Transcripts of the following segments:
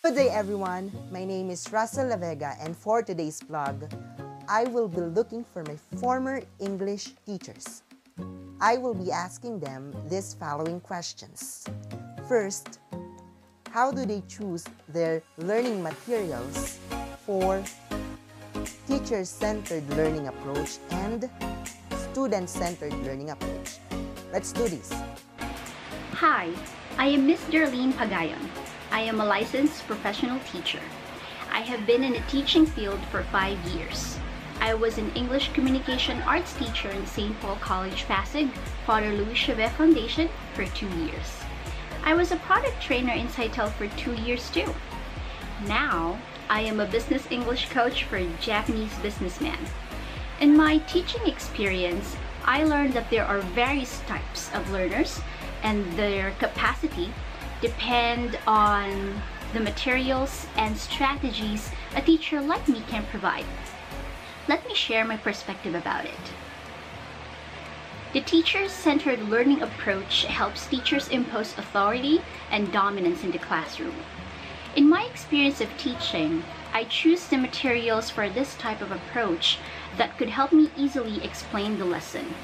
Good day everyone, my name is Russel Lavega and for today's vlog, I will be looking for my former English teachers. I will be asking them these following questions. First, how do they choose their learning materials for teacher-centered learning approach and student-centered learning approach? Let's do this. Hi, I am Miss Darlene Pagayon. I am a licensed professional teacher. I have been in the teaching field for five years. I was an English Communication Arts teacher in St. Paul College, Pasig, Father Louis Chauvet Foundation for two years. I was a product trainer in Sitel for two years too. Now, I am a business English coach for Japanese businessmen. In my teaching experience, I learned that there are various types of learners and their capacity depend on the materials and strategies a teacher like me can provide. Let me share my perspective about it. The teacher-centered learning approach helps teachers impose authority and dominance in the classroom. In my experience of teaching, I choose the materials for this type of approach that could help me easily explain the lesson.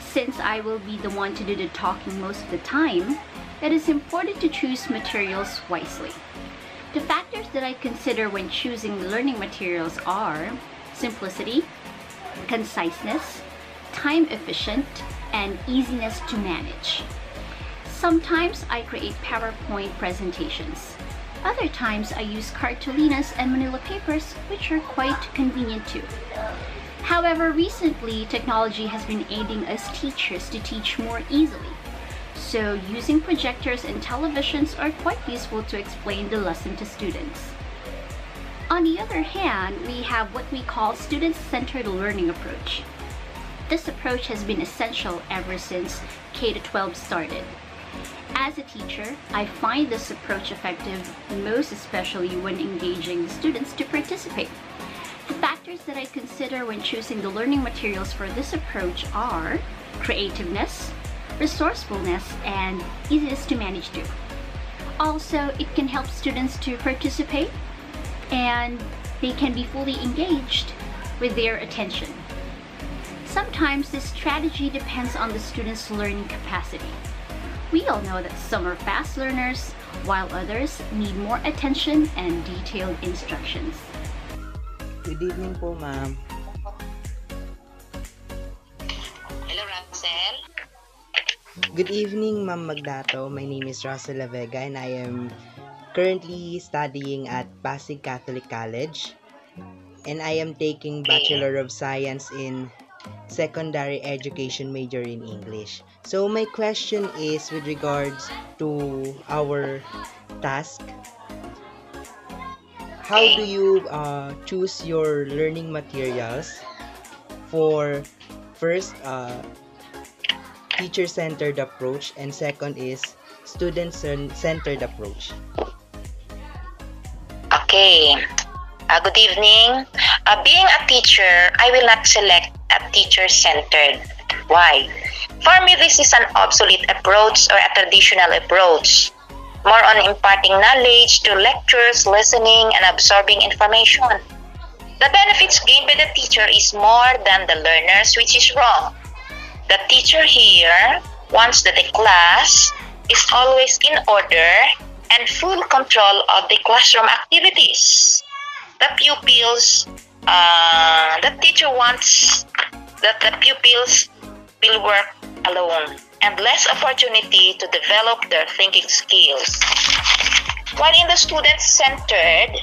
Since I will be the one to do the talking most of the time, it is important to choose materials wisely. The factors that I consider when choosing learning materials are simplicity, conciseness, time efficient, and easiness to manage. Sometimes I create PowerPoint presentations. Other times I use cartulinas and manila papers, which are quite convenient too. However, recently technology has been aiding us teachers to teach more easily. So using projectors and televisions are quite useful to explain the lesson to students. On the other hand, we have what we call student-centered learning approach. This approach has been essential ever since K-12 started. As a teacher, I find this approach effective most especially when engaging students to participate. The factors that I consider when choosing the learning materials for this approach are creativeness, resourcefulness, and easiness to manage too. Also, it can help students to participate and they can be fully engaged with their attention. Sometimes this strategy depends on the student's learning capacity. We all know that some are fast learners, while others need more attention and detailed instructions. Good evening po, ma'am. Good evening, Ma'am Magdato. My name is Russel Lavega and I am currently studying at Pasig Catholic College. And I am taking Bachelor of Science in Secondary Education major in English. So my question is with regards to our task. How do you uh, choose your learning materials for first uh, teacher-centered approach and second is student-centered approach. Okay. Uh, good evening. Uh, being a teacher, I will not select a teacher-centered. Why? For me, this is an obsolete approach or a traditional approach. More on imparting knowledge to lectures, listening, and absorbing information. The benefits gained by the teacher is more than the learners, which is wrong. Teacher here wants that the class is always in order and full control of the classroom activities. The pupils, uh, the teacher wants that the pupils will work alone and less opportunity to develop their thinking skills. While in the student-centered,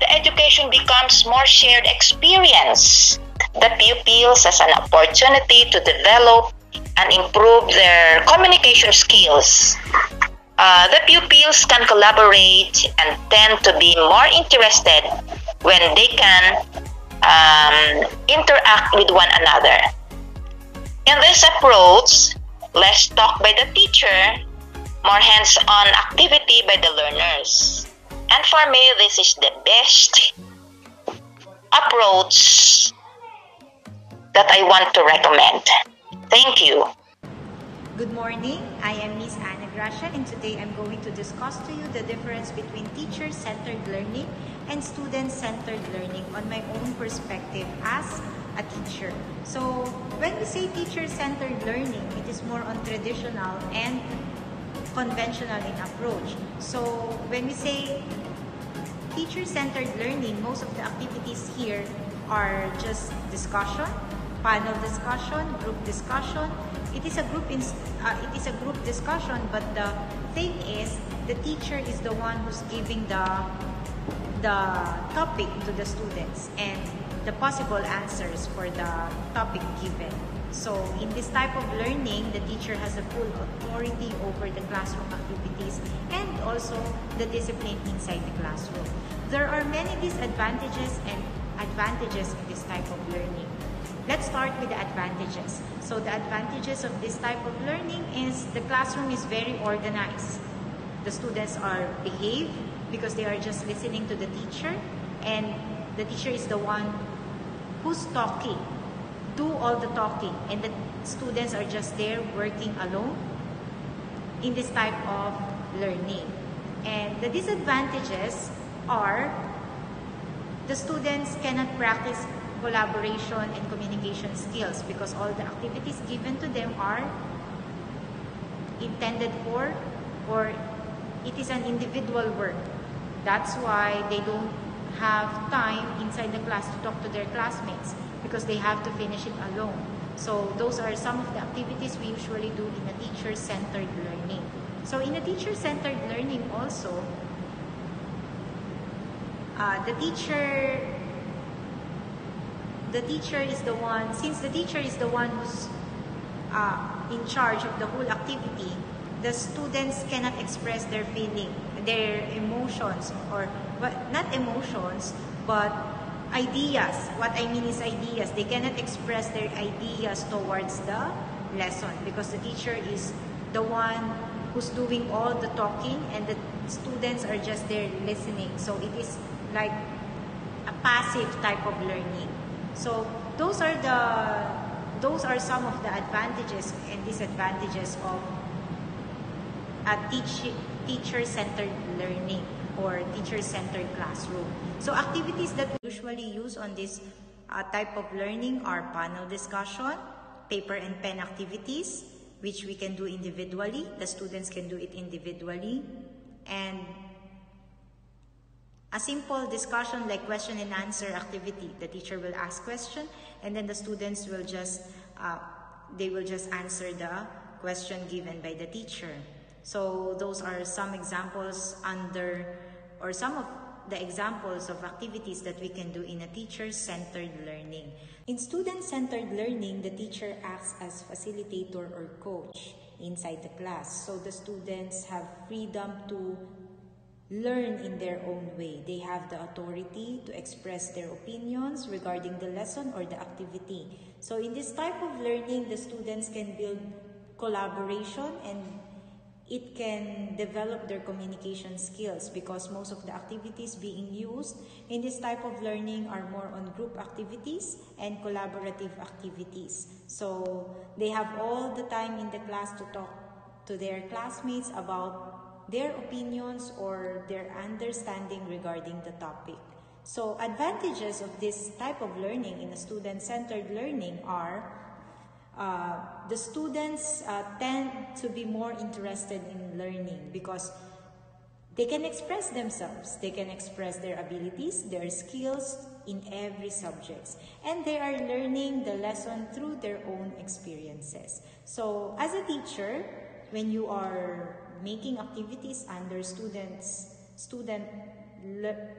the education becomes more shared experience. The pupils has an opportunity to develop and improve their communication skills. Uh, the pupils can collaborate and tend to be more interested when they can um, interact with one another. In this approach, less talk by the teacher, more hands-on activity by the learners. And for me, this is the best approach that I want to recommend. Thank you. Good morning. I am Miss Anna Gracia and today I'm going to discuss to you the difference between teacher-centered learning and student-centered learning on my own perspective as a teacher. So when we say teacher-centered learning, it is more on traditional and conventional in approach. So when we say teacher-centered learning, most of the activities here are just discussion, panel discussion, group discussion. It is a group in, uh, it is a group discussion, but the thing is the teacher is the one who's giving the the topic to the students and the possible answers for the topic given. So in this type of learning, the teacher has a full authority over the classroom activities and also the discipline inside the classroom. There are many disadvantages and advantages in this type of learning. Let's start with the advantages. So the advantages of this type of learning is the classroom is very organized. The students are behave because they are just listening to the teacher and the teacher is the one who's talking do all the talking and the students are just there working alone in this type of learning. And the disadvantages are the students cannot practice collaboration and communication skills because all the activities given to them are intended for or it is an individual work. That's why they don't have time inside the class to talk to their classmates because they have to finish it alone. So those are some of the activities we usually do in a teacher-centered learning. So in a teacher-centered learning also, uh, the teacher the teacher is the one, since the teacher is the one who's uh, in charge of the whole activity, the students cannot express their feeling, their emotions, or well, not emotions, but ideas. What I mean is ideas. They cannot express their ideas towards the lesson because the teacher is the one who's doing all the talking and the students are just there listening. So it is like a passive type of learning. So those are the those are some of the advantages and disadvantages of a teach, teacher-centered learning or teacher-centered classroom. So activities that we usually use on this uh, type of learning are panel discussion, paper and pen activities, which we can do individually. The students can do it individually. And a simple discussion like question and answer activity. The teacher will ask question and then the students will just, uh, they will just answer the question given by the teacher. So those are some examples under or some of the examples of activities that we can do in a teacher-centered learning. In student-centered learning, the teacher acts as facilitator or coach inside the class. So the students have freedom to learn in their own way. They have the authority to express their opinions regarding the lesson or the activity. So in this type of learning, the students can build collaboration and it can develop their communication skills because most of the activities being used in this type of learning are more on group activities and collaborative activities. So they have all the time in the class to talk to their classmates about their opinions or their understanding regarding the topic. So advantages of this type of learning in a student-centered learning are uh, the students uh, tend to be more interested in learning because they can express themselves. They can express their abilities, their skills in every subject. And they are learning the lesson through their own experiences. So as a teacher, when you are making activities under students, student,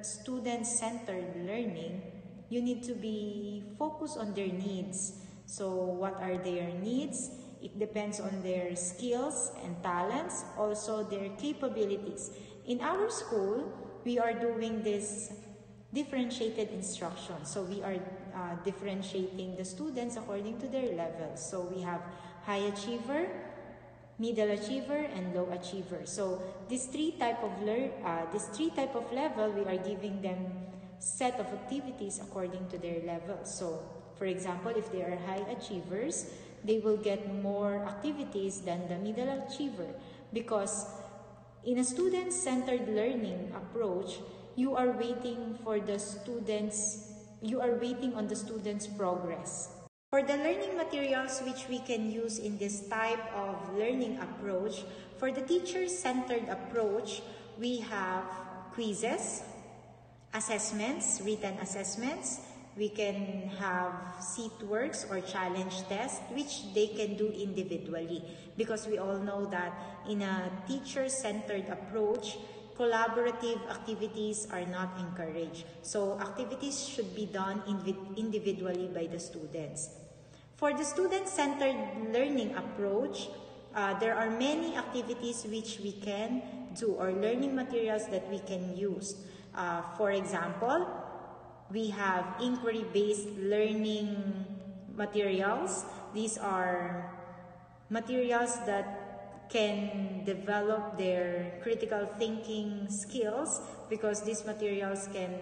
student-centered learning, you need to be focused on their needs so what are their needs? It depends on their skills and talents, also their capabilities. In our school, we are doing this differentiated instruction. So we are uh, differentiating the students according to their levels. So we have high achiever, middle achiever, and low achiever. So these three type of learn, uh, this three type of level, we are giving them set of activities according to their level. So for example, if they are high achievers, they will get more activities than the middle achiever. because in a student-centered learning approach, you are waiting for the students, you are waiting on the students' progress. For the learning materials which we can use in this type of learning approach, for the teacher-centered approach, we have quizzes, assessments, written assessments, we can have seat works or challenge tests which they can do individually. Because we all know that in a teacher-centered approach collaborative activities are not encouraged. So activities should be done individually by the students for the student-centered learning approach uh, there are many activities which we can do or learning materials that we can use uh, for example we have inquiry-based learning materials. These are materials that can develop their critical thinking skills because these materials can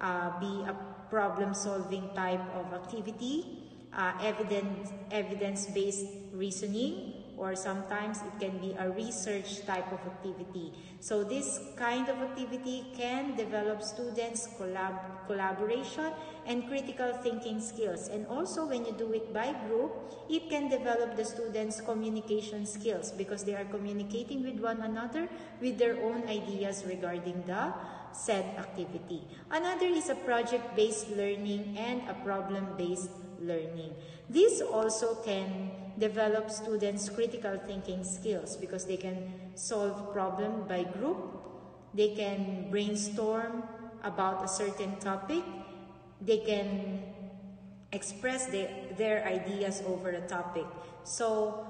uh, be a problem-solving type of activity, uh, evidence, evidence-based reasoning, or sometimes it can be a research type of activity. So this kind of activity can develop students' collab collaboration and critical thinking skills. And also when you do it by group, it can develop the students' communication skills because they are communicating with one another with their own ideas regarding the said activity. Another is a project-based learning and a problem-based learning. This also can develop students' critical thinking skills because they can solve problem by group, they can brainstorm about a certain topic, they can express the, their ideas over a topic. So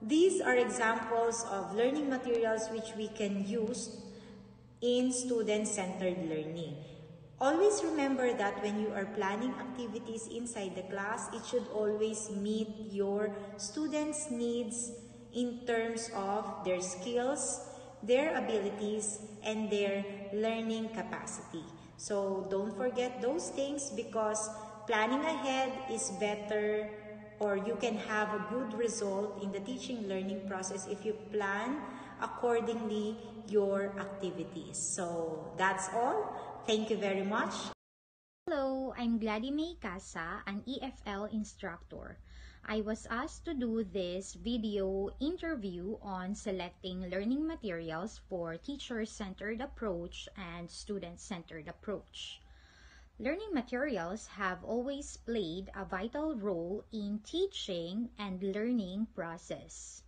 these are examples of learning materials which we can use in student-centered learning. Always remember that when you are planning activities inside the class, it should always meet your students' needs in terms of their skills, their abilities, and their learning capacity. So don't forget those things because planning ahead is better or you can have a good result in the teaching learning process if you plan accordingly your activities. So that's all. Thank you very much. Hello, I'm Gladys May Casa, an EFL instructor. I was asked to do this video interview on selecting learning materials for teacher-centered approach and student-centered approach. Learning materials have always played a vital role in teaching and learning process.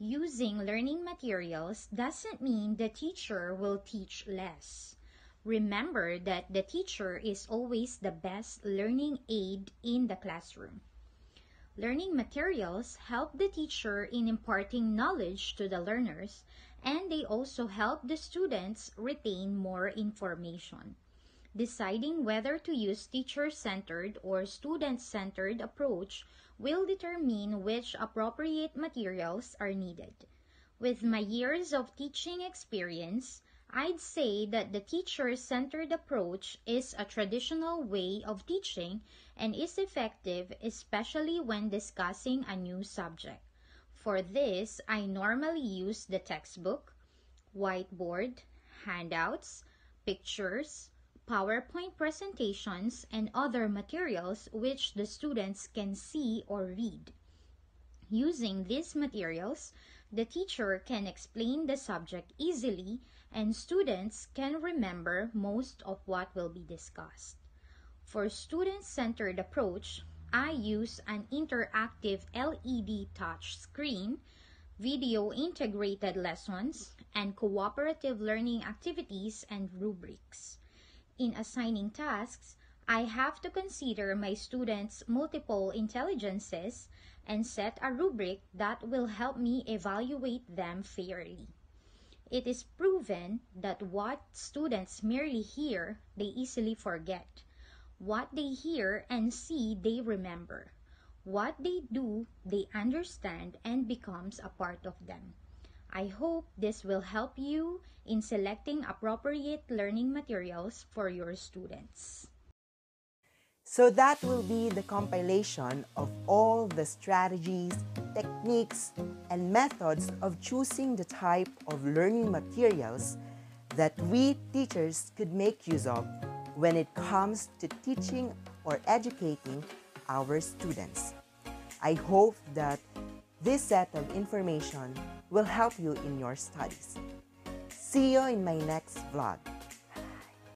Using learning materials doesn't mean the teacher will teach less. Remember that the teacher is always the best learning aid in the classroom. Learning materials help the teacher in imparting knowledge to the learners and they also help the students retain more information. Deciding whether to use teacher-centered or student-centered approach will determine which appropriate materials are needed. With my years of teaching experience, I'd say that the teacher-centered approach is a traditional way of teaching and is effective especially when discussing a new subject. For this, I normally use the textbook, whiteboard, handouts, pictures, PowerPoint presentations, and other materials which the students can see or read. Using these materials, the teacher can explain the subject easily and students can remember most of what will be discussed. For student-centered approach, I use an interactive LED touch screen, video integrated lessons, and cooperative learning activities and rubrics. In assigning tasks, I have to consider my students' multiple intelligences and set a rubric that will help me evaluate them fairly. It is proven that what students merely hear, they easily forget. What they hear and see, they remember. What they do, they understand and becomes a part of them. I hope this will help you in selecting appropriate learning materials for your students. So that will be the compilation of all the strategies, techniques, and methods of choosing the type of learning materials that we teachers could make use of when it comes to teaching or educating our students. I hope that this set of information will help you in your studies. See you in my next vlog.